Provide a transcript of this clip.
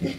Yeah.